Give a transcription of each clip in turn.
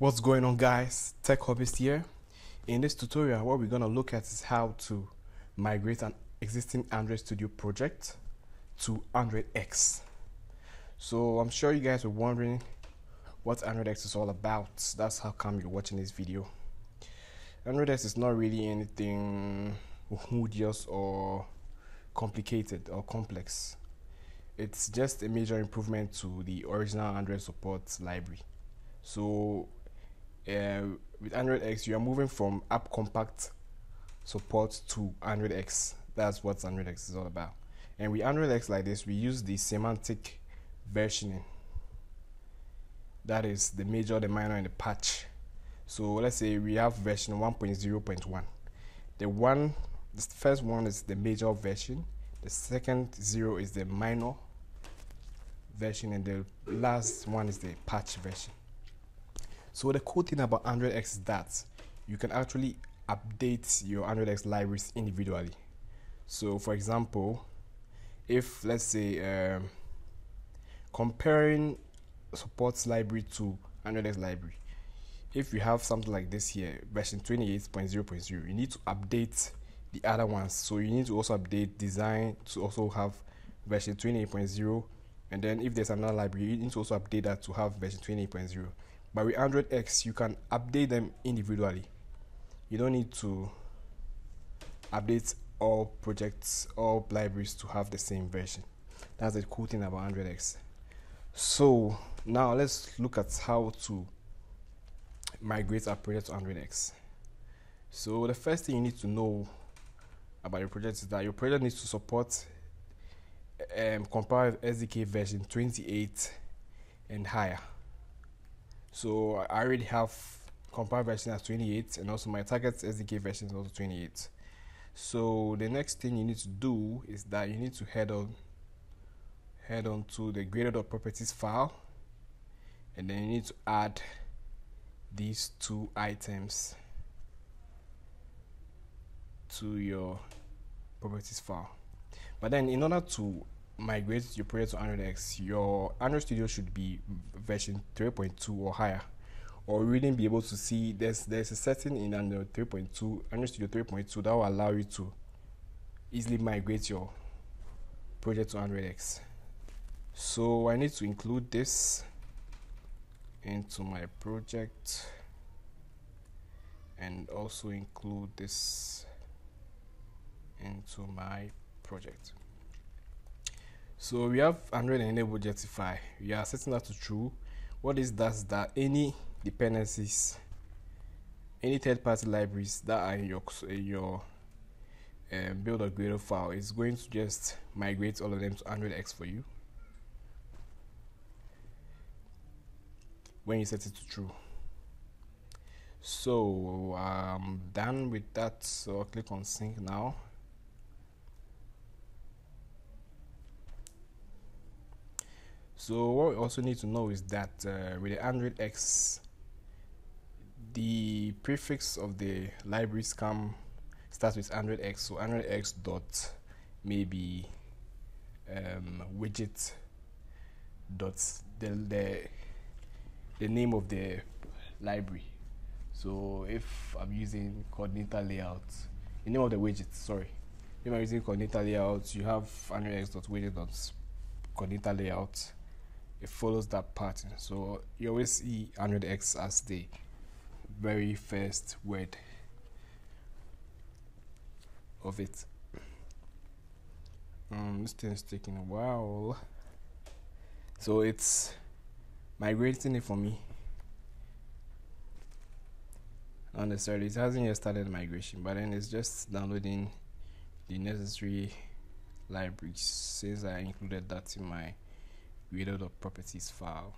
What's going on guys? Tech Hobbyist here. In this tutorial what we're going to look at is how to migrate an existing Android Studio project to Android X. So I'm sure you guys are wondering what Android X is all about. That's how come you're watching this video. Android X is not really anything odious or complicated or complex. It's just a major improvement to the original Android support library. So uh, with Android X, you are moving from AppCompat support to Android X. That's what Android X is all about. And with Android X like this, we use the semantic versioning. That is the major, the minor, and the patch. So let's say we have version 1.0.1. The one, the first one is the major version. The second zero is the minor version, and the last one is the patch version. So the cool thing about Android X is that you can actually update your Android X libraries individually. So for example, if let's say um, comparing supports library to Android X library, if you have something like this here, version 28.0.0, you need to update the other ones. So you need to also update design to also have version 28.0 and then if there's another library, you need to also update that to have version 28.0 but with Android X you can update them individually. You don't need to update all projects all libraries to have the same version. That's the cool thing about Android X. So now let's look at how to migrate our project to Android X. So the first thing you need to know about your project is that your project needs to support um, compile SDK version 28 and higher so I already have compile version as 28 and also my target SDK version is also 28. So the next thing you need to do is that you need to head on head on to the gradle.properties file and then you need to add these two items to your properties file. But then in order to migrate your project to Android X, your Android Studio should be version 3.2 or higher. Or you wouldn't be able to see there's there's a setting in Android 3.2, Android Studio 3.2 that will allow you to easily migrate your project to Android X. So I need to include this into my project and also include this into my project. So we have Android enable Jetify. We are setting that to true. What is that? That any dependencies, any third-party libraries that are in your in your um, build or Gradle file is going to just migrate all of them to Android X for you when you set it to true. So I'm done with that. So I'll click on sync now. So what we also need to know is that uh, with the Android X, the prefix of the libraries come starts with Android X. So Android X dot maybe um, widget dot the, the the name of the library. So if I'm using coordinator layout, the name of the widget, sorry. If I'm using coordinator layout, you have Android X dot widget dot coordinator layout it follows that pattern. So you always see Android X as the very first word of it. Um, this thing is taking a while. So it's migrating it for me. Not necessarily, it hasn't yet started migration, but then it's just downloading the necessary libraries since I included that in my Gradle.properties file.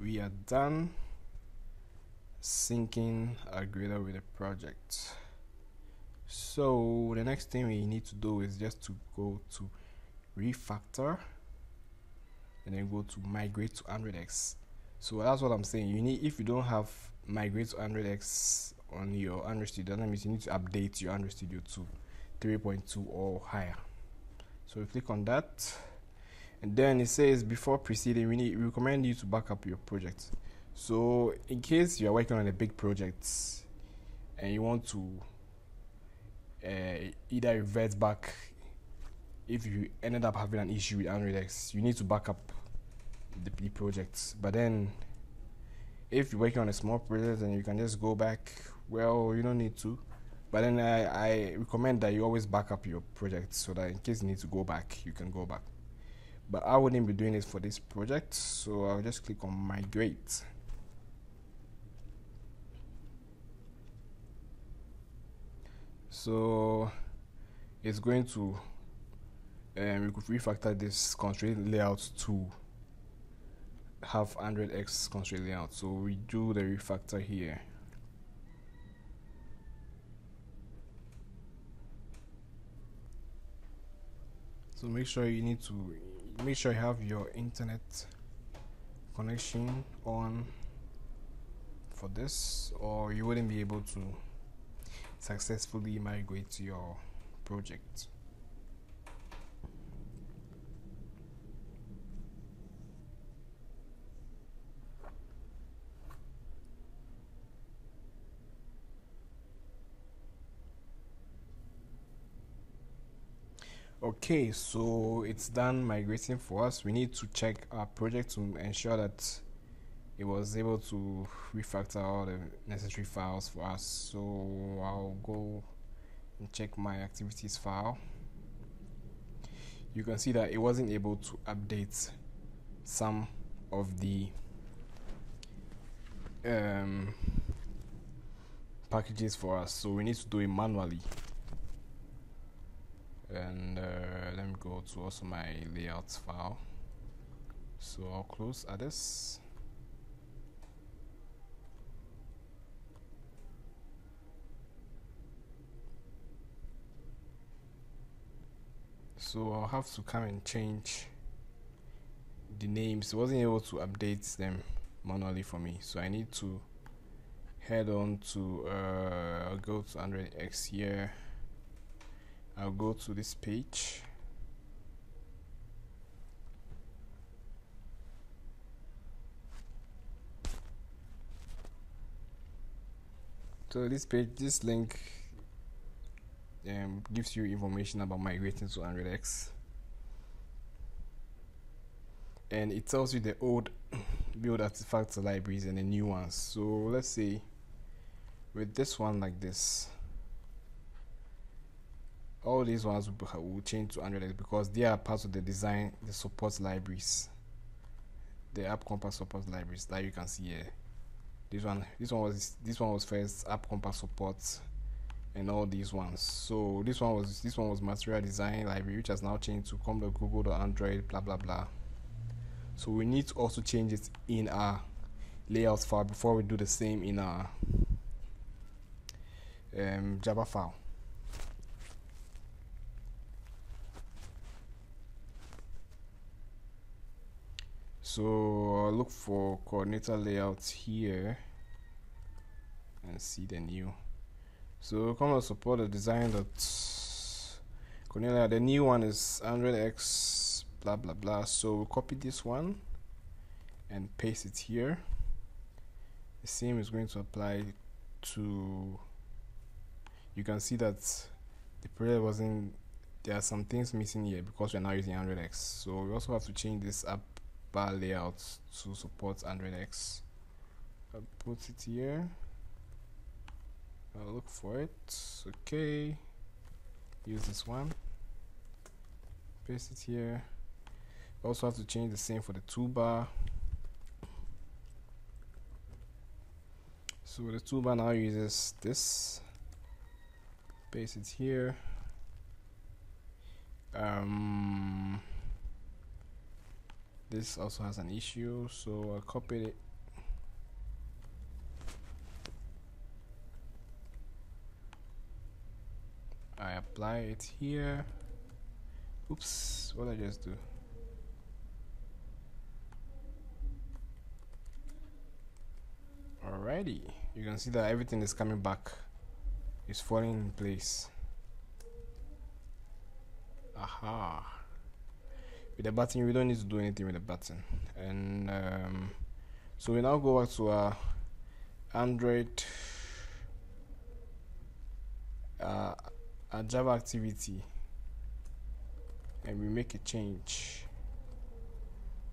We are done syncing our Gradle with the project. So the next thing we need to do is just to go to refactor and then go to migrate to Android X. So that's what I'm saying. You need if you don't have migrate to Android X on your Android Studio that means you need to update your Android Studio to 3.2 or higher. So we click on that and then it says before proceeding we need recommend you to back up your project. So in case you are working on a big project and you want to uh, either revert back if you ended up having an issue with Android X you need to back up the, the project. But then if you're working on a small project and you can just go back well you don't need to. But then I, I recommend that you always back up your project so that in case you need to go back you can go back but I wouldn't be doing it for this project so I'll just click on migrate. So it's going to um, refactor this constraint layout to have Android X constraint layout. So we do the refactor here. So make sure you need to make sure you have your internet connection on for this or you wouldn't be able to successfully migrate to your project okay so it's done migrating for us. We need to check our project to ensure that it was able to refactor all the necessary files for us. So I'll go and check my activities file. You can see that it wasn't able to update some of the um, packages for us. So we need to do it manually and uh, let me go to also my layouts file. So I'll close others so I'll have to come and change the names. Wasn't able to update them manually for me. So I need to head on to uh, go to Android X here I'll go to this page. So this page this link um, gives you information about migrating to Android X. And it tells you the old build artifacts libraries and the new ones. So let's say with this one like this all these ones will, will change to Android because they are part of the design the support libraries. The AppCompat support libraries that you can see here. This one this one was this one was first AppCompat support and all these ones. So this one was this one was material design library which has now changed to come to google android blah blah blah. So we need to also change it in our layout file before we do the same in our um, java file so I'll look for coordinator layouts here and see the new. So come and support the design that Cornelia the new one is Android X blah blah blah. So we'll copy this one and paste it here. The same is going to apply to you can see that the project wasn't there are some things missing here because we're now using Android X. So we also have to change this app bar layout to support Android X. I'll put it here. I'll look for it. Okay. Use this one. Paste it here. Also have to change the same for the toolbar. So the toolbar now uses this. Paste it here. Um, this also has an issue so I copied it. I apply it here. Oops what did I just do? Alrighty you can see that everything is coming back. It's falling in place. Aha with the button we don't need to do anything with the button and um, so we now go back to our android uh, a java activity. And we make a change.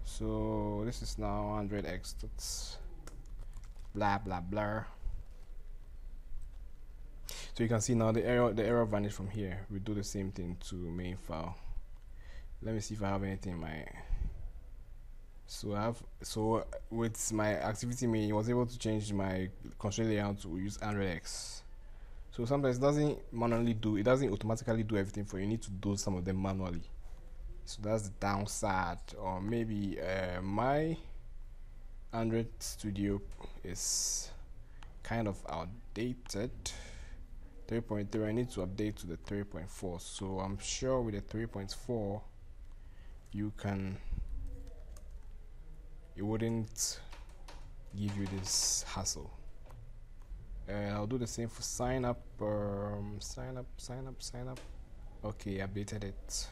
So this is now android-x that's blah blah blah. So you can see now the error the error vanished from here. We do the same thing to main file let me see if I have anything in my so I have so with my activity I was able to change my constraint layout to use android-x so sometimes it doesn't manually do it doesn't automatically do everything for you. you need to do some of them manually. So that's the downside. Or maybe uh, my android studio is kind of outdated. 3.3 I need to update to the 3.4 so I'm sure with the 3.4 you can it wouldn't give you this hassle. Uh, I'll do the same for sign up um, sign up sign up sign up. Okay updated it.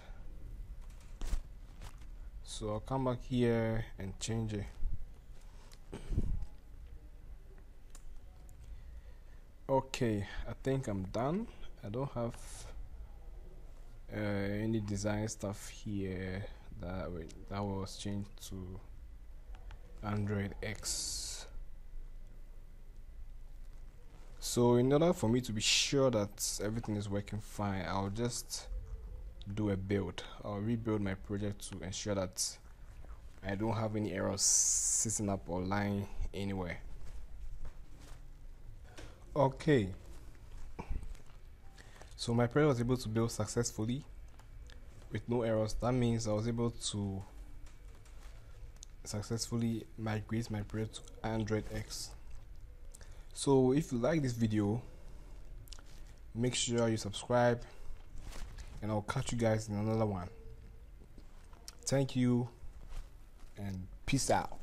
So I'll come back here and change it. Okay I think I'm done. I don't have uh, any design stuff here that that was changed to android-x so in order for me to be sure that everything is working fine I'll just do a build. I'll rebuild my project to ensure that I don't have any errors sitting up or lying anywhere. Okay. So my project was able to build successfully with no errors that means I was able to successfully migrate my project to android-x so if you like this video make sure you subscribe and I'll catch you guys in another one. Thank you and peace out.